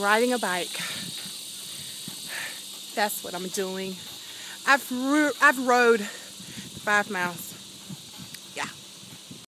riding a bike. That's what I'm doing. I've, I've rode five miles.